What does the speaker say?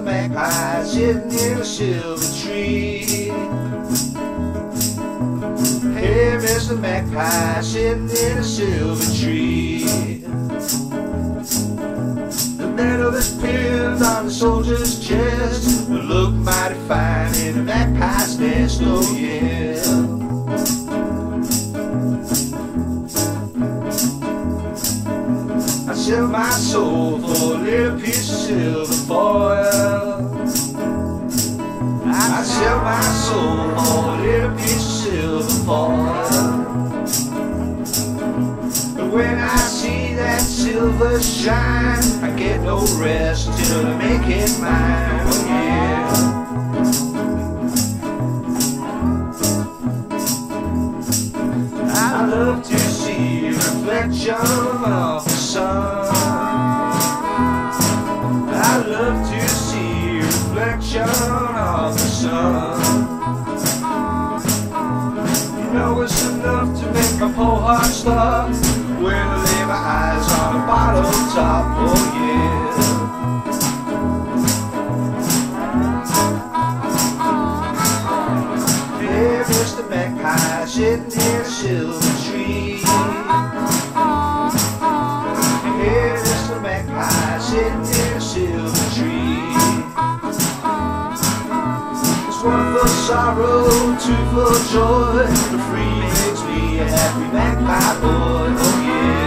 a magpie sitting in a silver tree. Here is Mr. Magpie sitting in a silver tree. The medal that's pinned on the soldier's chest. would look mighty fine in a magpie's nest, oh yeah. Sell my soul for a little piece of silver foil. I sell my soul for a little piece of silver foil. When I see that silver shine, I get no rest till I make it mine. Oh yeah. I love to see reflection of the sun. Reflection of the sun. You know it's enough to make my poor heart stop when I lay my eyes on a bottle top. Oh yeah. Mr. Magpie sitting in a silver tree. Hey, Mr. Magpie sitting in a silver tree. sorrow, two for joy. The free makes me happy, man, my boy. Oh yeah.